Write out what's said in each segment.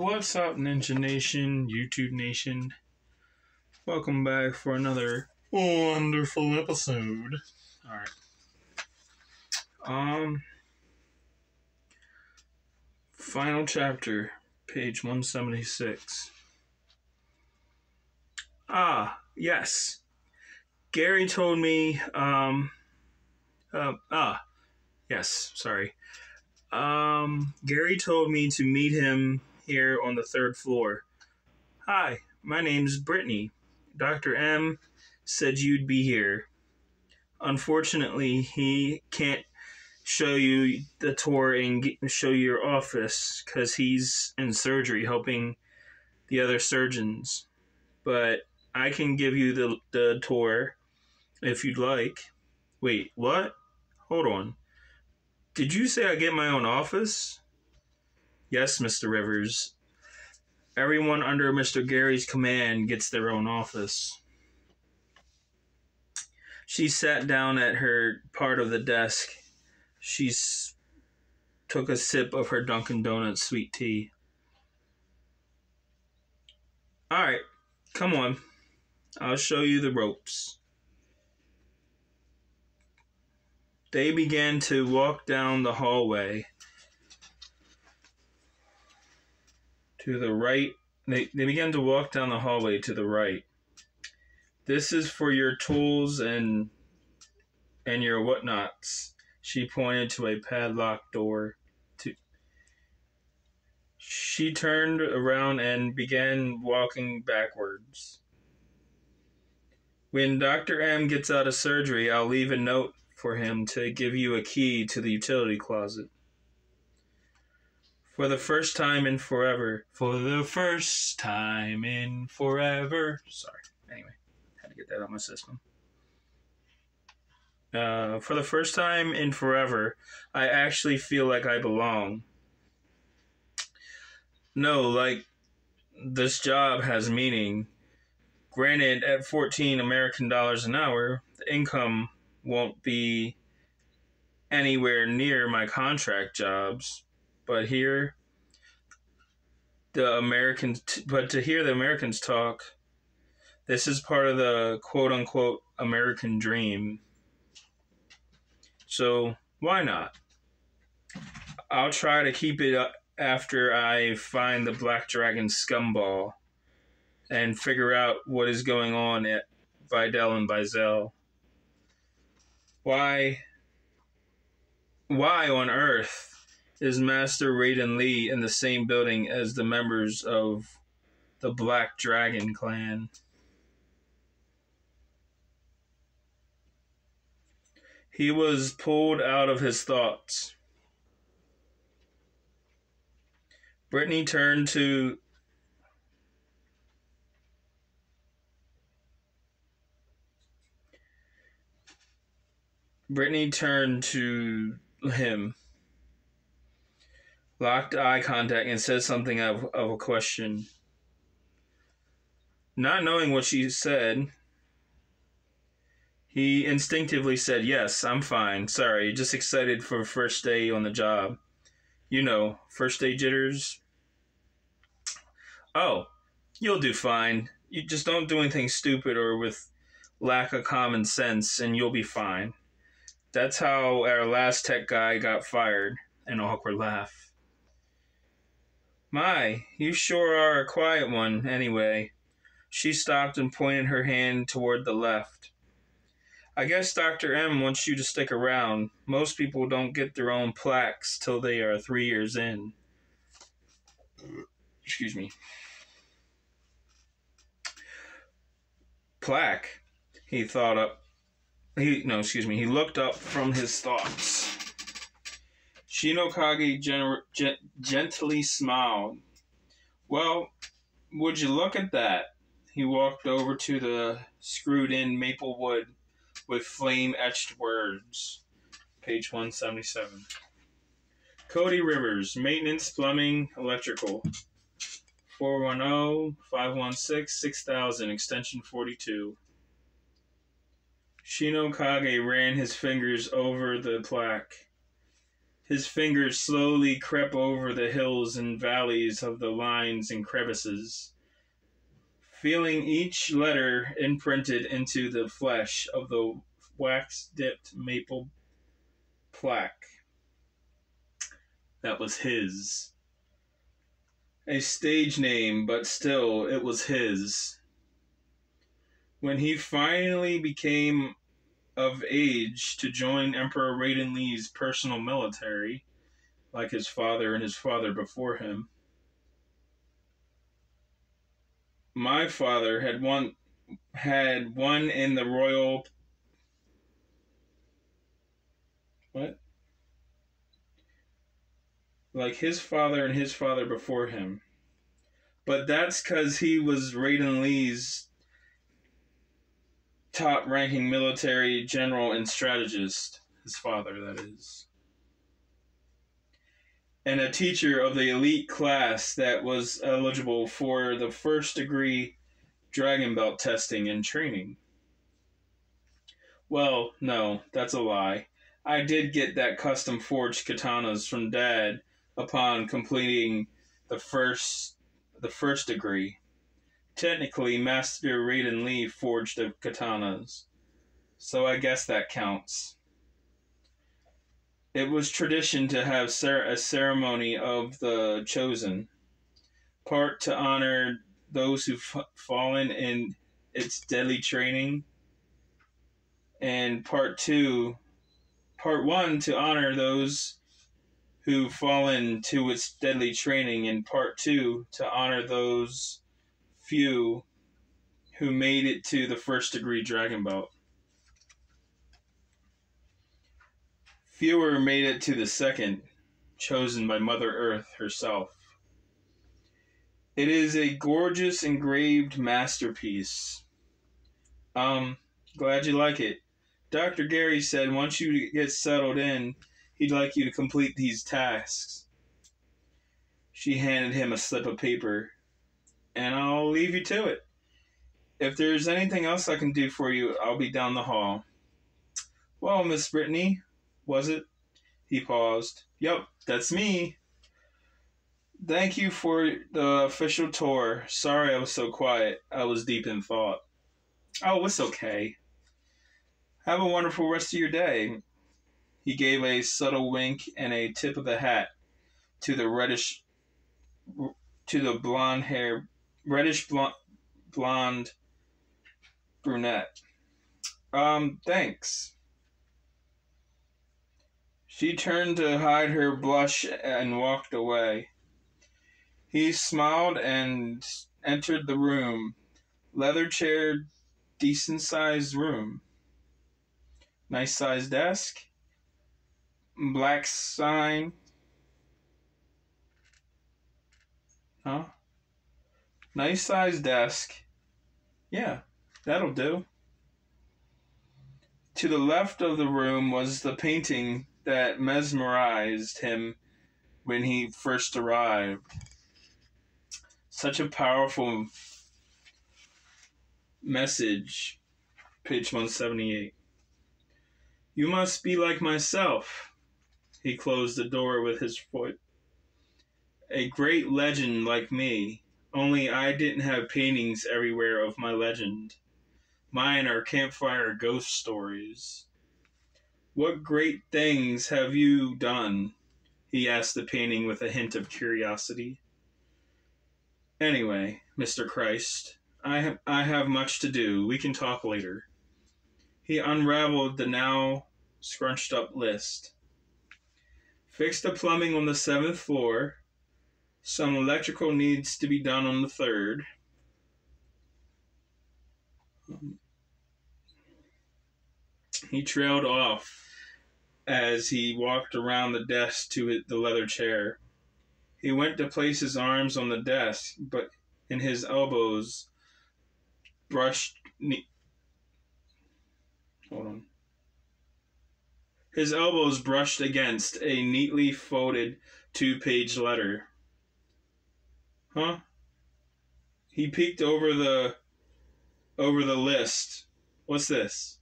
What's up, Ninja Nation, YouTube Nation? Welcome back for another wonderful episode. Alright. Um, final chapter, page 176. Ah, yes. Gary told me, um, uh, ah, yes, sorry. Um, Gary told me to meet him here on the third floor. Hi, my name's Brittany. Dr. M said you'd be here. Unfortunately, he can't show you the tour and get, show you your office because he's in surgery helping the other surgeons. But I can give you the, the tour if you'd like. Wait, what? Hold on. Did you say I get my own office? Yes, Mr. Rivers. Everyone under Mr. Gary's command gets their own office. She sat down at her part of the desk. She took a sip of her Dunkin' Donuts sweet tea. All right, come on. I'll show you the ropes. They began to walk down the hallway. To the right, they, they began to walk down the hallway to the right. This is for your tools and and your whatnots. She pointed to a padlocked door. To she turned around and began walking backwards. When Dr. M gets out of surgery, I'll leave a note for him to give you a key to the utility closet. For the first time in forever. For the first time in forever. Sorry. Anyway, had to get that of my system. Uh, for the first time in forever, I actually feel like I belong. No, like this job has meaning. Granted, at 14 American dollars an hour, the income won't be anywhere near my contract jobs, but here the Americans but to hear the Americans talk this is part of the quote unquote American dream. So, why not? I'll try to keep it up after I find the Black Dragon scumball and figure out what is going on at Vidal and Vizel. Why why on earth is Master Raiden Lee in the same building as the members of the Black Dragon clan? He was pulled out of his thoughts. Brittany turned to Brittany turned to him, locked eye contact, and said something of, of a question. Not knowing what she said, he instinctively said, Yes, I'm fine. Sorry, just excited for first day on the job. You know, first day jitters. Oh, you'll do fine. You just don't do anything stupid or with lack of common sense, and you'll be fine. That's how our last tech guy got fired. An awkward laugh. My, you sure are a quiet one, anyway. She stopped and pointed her hand toward the left. I guess Dr. M wants you to stick around. Most people don't get their own plaques till they are three years in. Excuse me. Plaque, he thought up he no, excuse me. He looked up from his thoughts. Shinokage gen- gen- gently smiled. Well, would you look at that? He walked over to the screwed in maple wood with flame etched words. Page 177. Cody Rivers, Maintenance, Plumbing, Electrical. 410 516 6000, extension 42. Shinokage ran his fingers over the plaque. His fingers slowly crept over the hills and valleys of the lines and crevices, feeling each letter imprinted into the flesh of the wax dipped maple plaque. That was his. A stage name, but still, it was his. When he finally became of age to join Emperor Raiden Lee's personal military, like his father and his father before him. My father had one had one in the royal what? Like his father and his father before him. But that's because he was Raiden Lee's top ranking military general and strategist, his father, that is. And a teacher of the elite class that was eligible for the first degree Dragon Belt testing and training. Well, no, that's a lie. I did get that custom forged katanas from Dad upon completing the first the first degree. Technically, Master Raiden Lee forged the katanas, so I guess that counts. It was tradition to have a ceremony of the chosen, part to honor those who've fallen in its deadly training, and part two, part one to honor those who've fallen to its deadly training, and part two to honor those few who made it to the first degree dragon belt. Fewer made it to the second, chosen by Mother Earth herself. It is a gorgeous engraved masterpiece. Um, glad you like it. Dr. Gary said once you get settled in, he'd like you to complete these tasks. She handed him a slip of paper and I'll leave you to it. If there's anything else I can do for you, I'll be down the hall. Well, Miss Brittany, was it? He paused. Yup, that's me. Thank you for the official tour. Sorry I was so quiet. I was deep in thought. Oh, it's okay. Have a wonderful rest of your day. He gave a subtle wink and a tip of the hat to the reddish to the blonde hair reddish blonde, blonde brunette. Um, thanks. She turned to hide her blush and walked away. He smiled and entered the room. Leather chair, decent sized room. Nice sized desk. Black sign. Huh? Nice sized desk. Yeah, that'll do. To the left of the room was the painting that mesmerized him when he first arrived. Such a powerful message. Page 178. You must be like myself. He closed the door with his foot. A great legend like me. Only I didn't have paintings everywhere of my legend. Mine are campfire ghost stories. What great things have you done? He asked the painting with a hint of curiosity. Anyway, Mr. Christ, I, ha- I have much to do. We can talk later. He unraveled the now scrunched up list. Fix the plumbing on the seventh floor, some electrical needs to be done on the third. Um, he trailed off as he walked around the desk to the leather chair. He went to place his arms on the desk, but in his elbows brushed. Ne- Hold on. His elbows brushed against a neatly folded two page letter. Huh? He peeked over the over the list. What's this?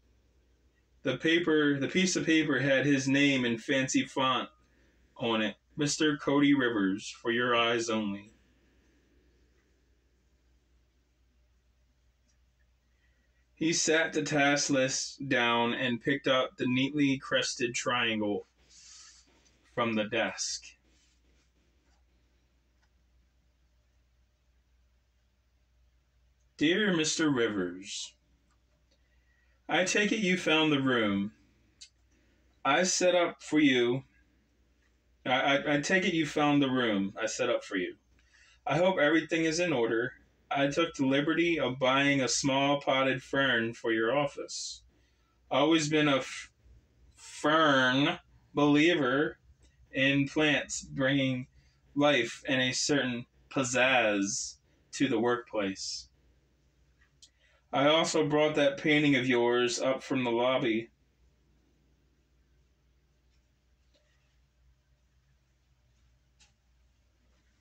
The paper, the piece of paper had his name in fancy font on it, Mr. Cody Rivers, for your eyes only. He sat the task list down and picked up the neatly crested triangle from the desk. Dear Mr. Rivers, I take it you found the room. I set up for you. I, I, I take it you found the room I set up for you. I hope everything is in order. I took the liberty of buying a small potted fern for your office. Always been a f- fern believer in plants bringing life and a certain pizzazz to the workplace. I also brought that painting of yours up from the lobby.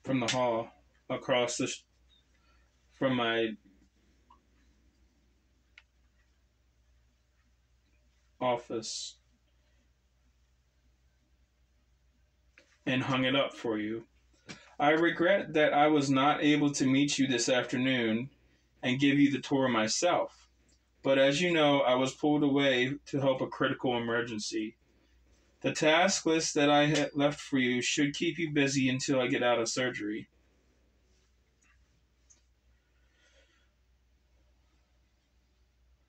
From the hall across the from my office and hung it up for you. I regret that I was not able to meet you this afternoon and give you the tour myself. But as you know, I was pulled away to help a critical emergency. The task list that I had left for you should keep you busy until I get out of surgery.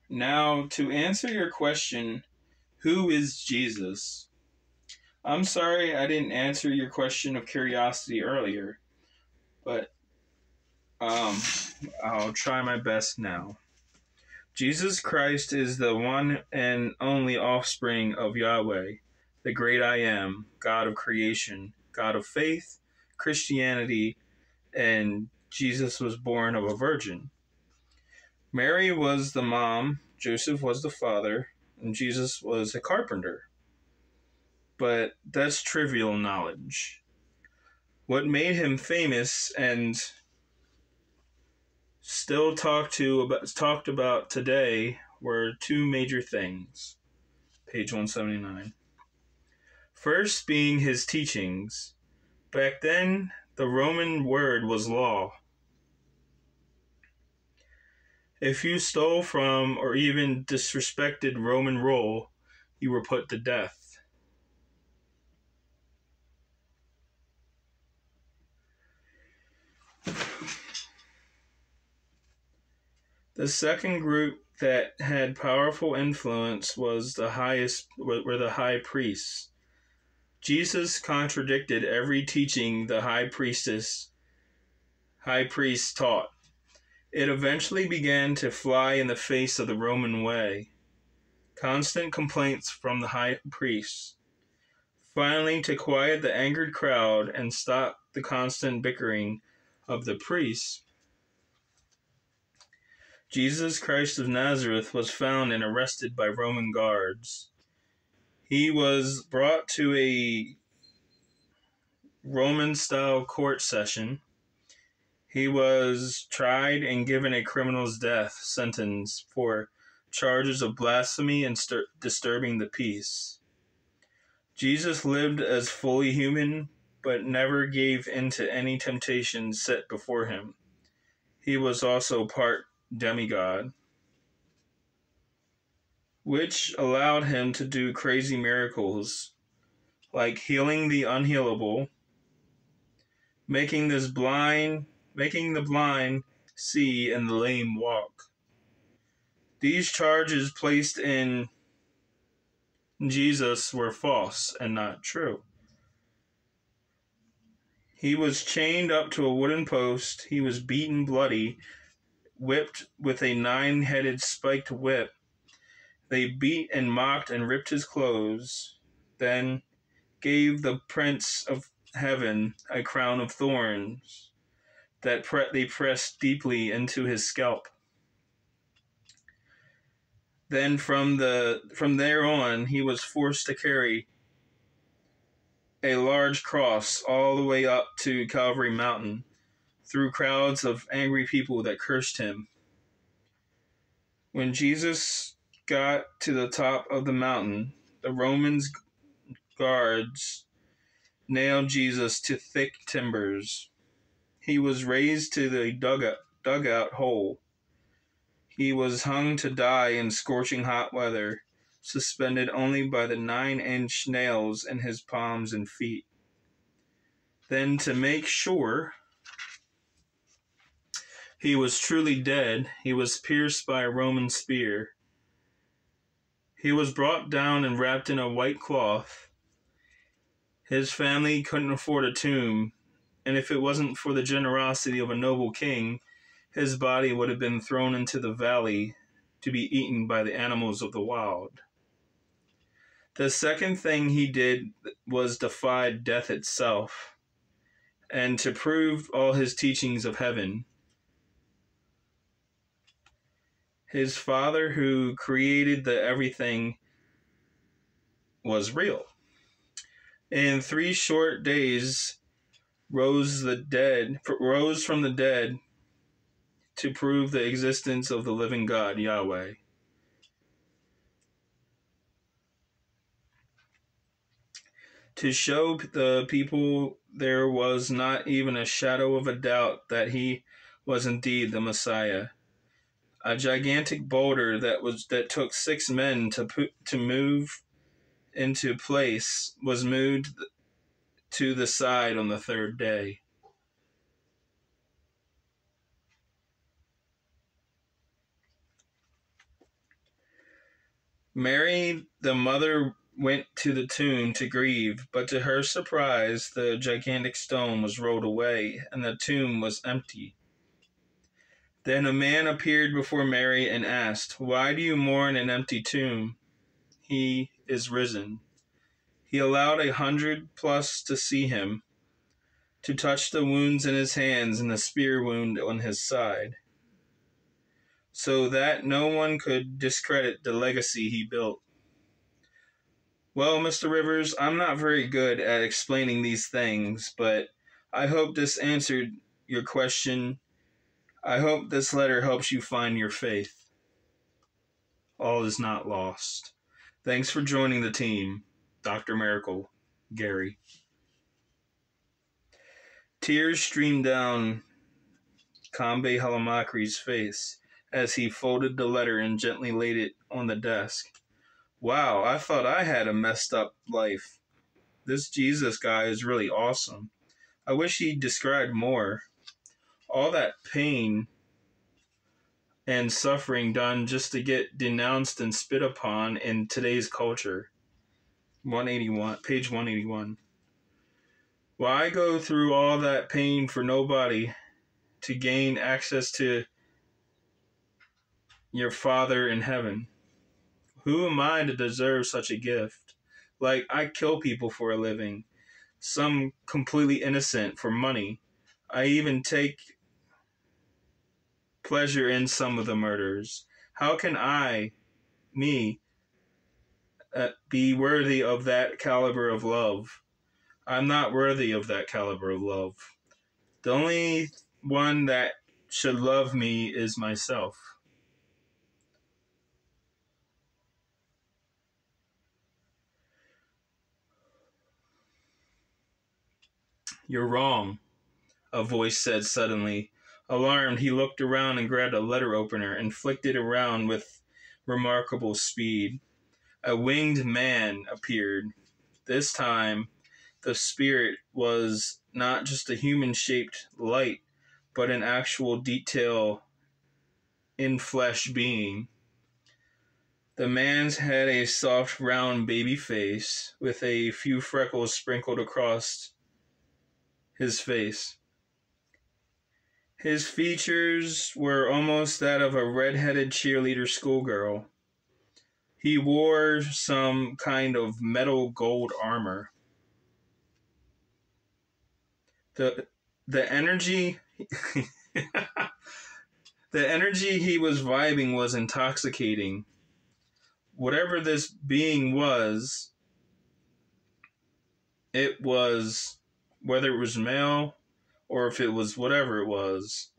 Now, to answer your question, who is Jesus? I'm sorry I didn't answer your question of curiosity earlier, but um, I'll try my best now. Jesus Christ is the one and only offspring of Yahweh, the great I am, God of creation, God of faith, Christianity, and Jesus was born of a virgin. Mary was the mom, Joseph was the father, and Jesus was a carpenter. But that's trivial knowledge. What made him famous and still talked to about talked about today were two major things. Page 179. First being his teachings. Back then, the Roman word was law. If you stole from or even disrespected Roman rule, you were put to death. The second group that had powerful influence was the highest were the high priests. Jesus contradicted every teaching the high priestess high priest taught. It eventually began to fly in the face of the Roman way. Constant complaints from the high priests. Finally, to quiet the angered crowd and stop the constant bickering of the priests, Jesus Christ of Nazareth was found and arrested by Roman guards. He was brought to a Roman style court session. He was tried and given a criminal's death sentence for charges of blasphemy and disturbing the peace. Jesus lived as fully human, but never gave in to any temptation set before him. He was also part demigod, which allowed him to do crazy miracles like healing the unhealable, making this blind, making the blind see and the lame walk. These charges placed in Jesus were false and not true. He was chained up to a wooden post. He was beaten bloody whipped with a nine headed spiked whip. They beat and mocked and ripped his clothes, then gave the Prince of Heaven a crown of thorns that pre- they pressed deeply into his scalp. Then from the from there on he was forced to carry a large cross all the way up to Calvary Mountain through crowds of angry people that cursed him. When Jesus got to the top of the mountain, the Romans guards nailed Jesus to thick timbers. He was raised to the dugout, dugout hole. He was hung to die in scorching hot weather, suspended only by the nine inch nails in his palms and feet. Then, to make sure he was truly dead, he was pierced by a Roman spear. He was brought down and wrapped in a white cloth. His family couldn't afford a tomb, and if it wasn't for the generosity of a noble king, his body would have been thrown into the valley to be eaten by the animals of the wild. The second thing he did was defy death itself, and to prove all his teachings of heaven. His father who created the everything was real. In three short days rose the dead rose from the dead to prove the existence of the living God, Yahweh. To show the people there was not even a shadow of a doubt that he was indeed the Messiah a gigantic boulder that was that took six men to put, to move into place was moved to the side on the third day. Mary, the mother, went to the tomb to grieve, but to her surprise, the gigantic stone was rolled away and the tomb was empty. Then a man appeared before Mary and asked, Why do you mourn an empty tomb? He is risen. He allowed a hundred plus to see him, to touch the wounds in his hands and the spear wound on his side, so that no one could discredit the legacy he built. Well, Mr. Rivers, I'm not very good at explaining these things, but I hope this answered your question I hope this letter helps you find your faith. All is not lost. Thanks for joining the team. Dr. Miracle, Gary. Tears streamed down Kanbe Halamakri's face as he folded the letter and gently laid it on the desk. Wow, I thought I had a messed up life. This Jesus guy is really awesome. I wish he described more all that pain and suffering done just to get denounced and spit upon in today's culture. 181, page 181. Why go through all that pain for nobody to gain access to your Father in heaven? Who am I to deserve such a gift? Like, I kill people for a living, some completely innocent for money. I even take pleasure in some of the murders. How can I, me, uh, be worthy of that caliber of love? I'm not worthy of that caliber of love. The only one that should love me is myself. You're wrong, a voice said suddenly, Alarmed, he looked around and grabbed a letter opener and flicked it around with remarkable speed. A winged man appeared. This time, the spirit was not just a human shaped light, but an actual detail in flesh being. The man's had a soft, round baby face with a few freckles sprinkled across his face. His features were almost that of a red-headed cheerleader schoolgirl. He wore some kind of metal gold armor. The the energy the energy he was vibing was intoxicating. Whatever this being was, it was whether it was male or if it was whatever it was.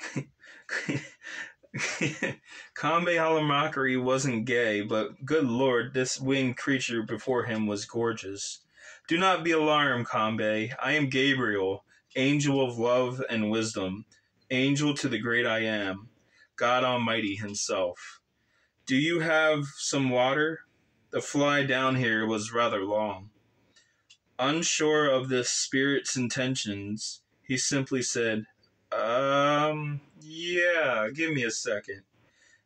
Kanbe Halamakari wasn't gay, but good lord, this winged creature before him was gorgeous. Do not be alarmed, Kanbe. I am Gabriel, angel of love and wisdom, angel to the great I am, God Almighty Himself. Do you have some water? The fly down here was rather long. Unsure of the spirit's intentions, he simply said, Um, yeah, give me a second.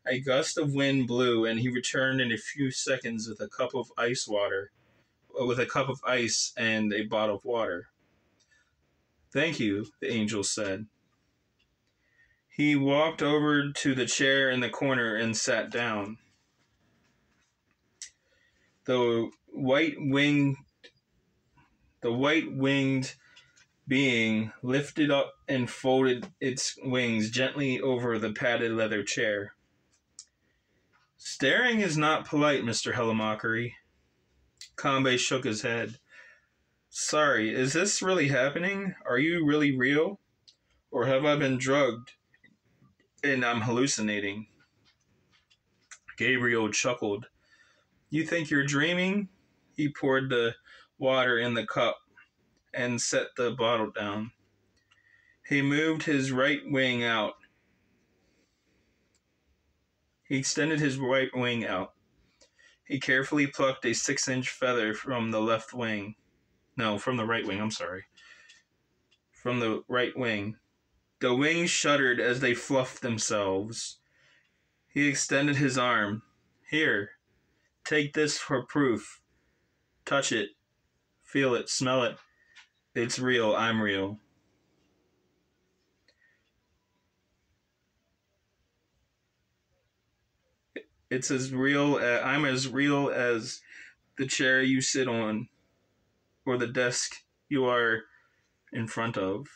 A gust of wind blew, and he returned in a few seconds with a cup of ice water, uh, with a cup of ice and a bottle of water. Thank you, the angel said. He walked over to the chair in the corner and sat down. The white winged the white winged being lifted up and folded its wings gently over the padded leather chair. Staring is not polite, Mr. Halamakari. Kanbe shook his head. Sorry, is this really happening? Are you really real? Or have I been drugged and I'm hallucinating? Gabriel chuckled. You think you're dreaming? He poured the water in the cup and set the bottle down. He moved his right wing out. He extended his right wing out. He carefully plucked a six inch feather from the left wing. No, from the right wing, I'm sorry. From the right wing. The wings shuddered as they fluffed themselves. He extended his arm. Here, take this for proof. Touch it. Feel it. Smell it. It's real. I'm real. It's as real. As, I'm as real as the chair you sit on or the desk you are in front of.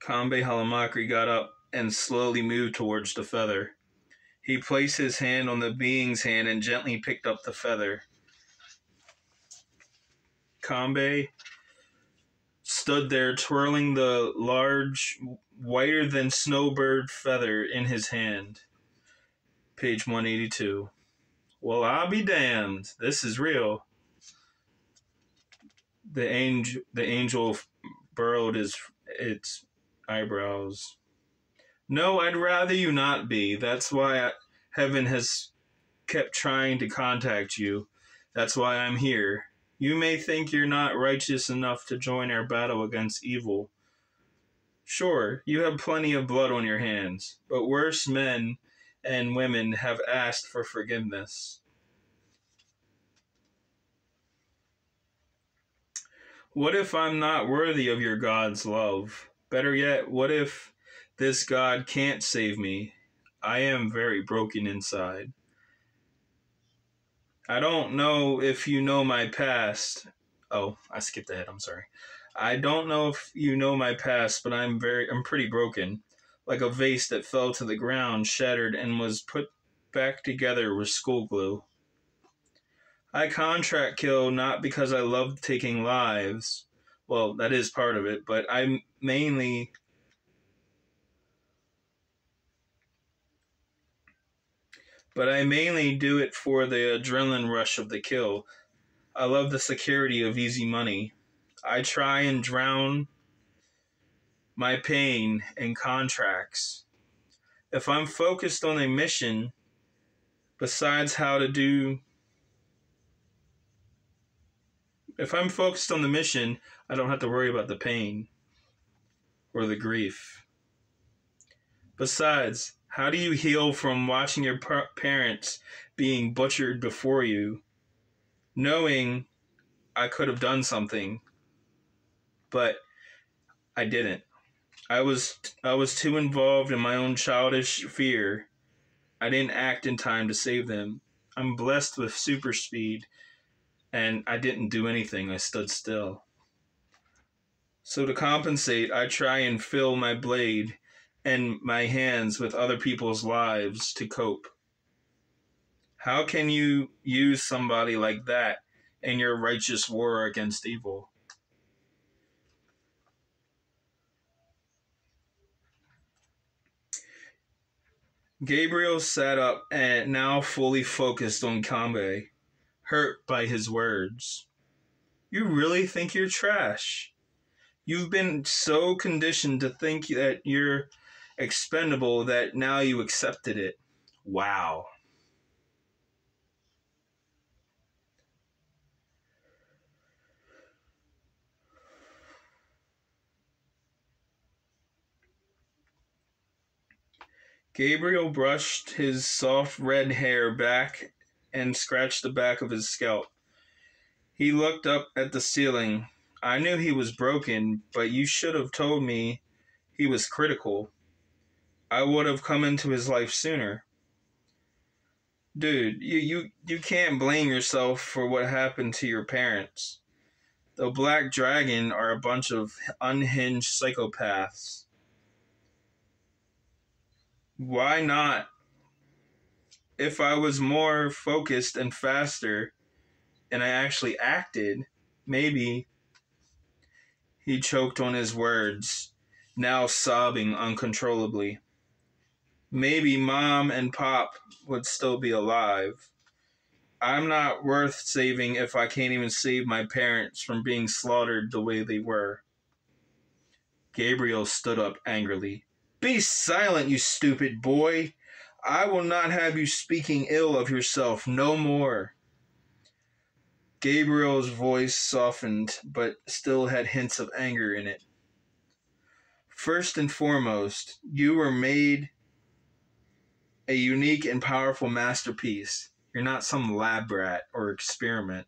Kanbe Halamakri got up and slowly moved towards the feather. He placed his hand on the being's hand and gently picked up the feather. Kanbe stood there twirling the large, whiter than snowbird feather in his hand. Page 182. Well, I'll be damned. This is real. The angel, the angel burrowed his its eyebrows. No, I'd rather you not be. That's why I, heaven has kept trying to contact you. That's why I'm here. You may think you're not righteous enough to join our battle against evil. Sure, you have plenty of blood on your hands, but worse men and women have asked for forgiveness. What if I'm not worthy of your God's love? Better yet, what if this God can't save me? I am very broken inside. I don't know if you know my past. Oh, I skipped ahead. I'm sorry. I don't know if you know my past, but I'm very I'm pretty broken. Like a vase that fell to the ground, shattered and was put back together with school glue. I contract kill not because I love taking lives. Well, that is part of it, but I mainly but I mainly do it for the adrenaline rush of the kill. I love the security of easy money. I try and drown my pain in contracts. If I'm focused on a mission, besides how to do, if I'm focused on the mission, I don't have to worry about the pain or the grief. Besides, how do you heal from watching your par- parents being butchered before you, knowing I could have done something, but I didn't? I was I was too involved in my own childish fear. I didn't act in time to save them. I'm blessed with super speed, and I didn't do anything. I stood still. So to compensate, I try and fill my blade and my hands with other people's lives to cope. How can you use somebody like that in your righteous war against evil? Gabriel sat up and now fully focused on Kanbe, hurt by his words. You really think you're trash? You've been so conditioned to think that you're expendable that now you accepted it. Wow. Gabriel brushed his soft red hair back and scratched the back of his scalp. He looked up at the ceiling. I knew he was broken, but you should have told me he was critical. I would have come into his life sooner. Dude, you, you, you can't blame yourself for what happened to your parents. The Black Dragon are a bunch of unhinged psychopaths. Why not? If I was more focused and faster and I actually acted, maybe. He choked on his words, now sobbing uncontrollably. Maybe mom and pop would still be alive. I'm not worth saving if I can't even save my parents from being slaughtered the way they were. Gabriel stood up angrily. Be silent, you stupid boy. I will not have you speaking ill of yourself no more. Gabriel's voice softened, but still had hints of anger in it. First and foremost, you were made a unique and powerful masterpiece. You're not some lab rat or experiment.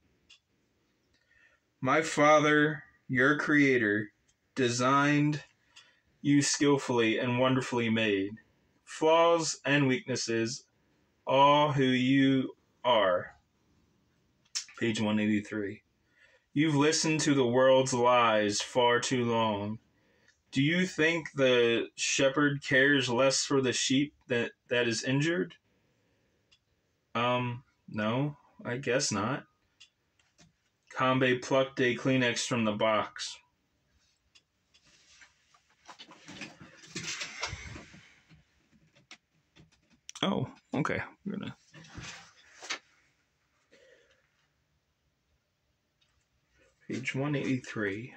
My father, your creator, designed you skillfully and wonderfully made. Flaws and weaknesses, all who you are. Page 183. You've listened to the world's lies far too long. Do you think the shepherd cares less for the sheep that, that is injured? Um, no, I guess not. Kanbe plucked a Kleenex from the box. Oh, okay. We're gonna. Page 183.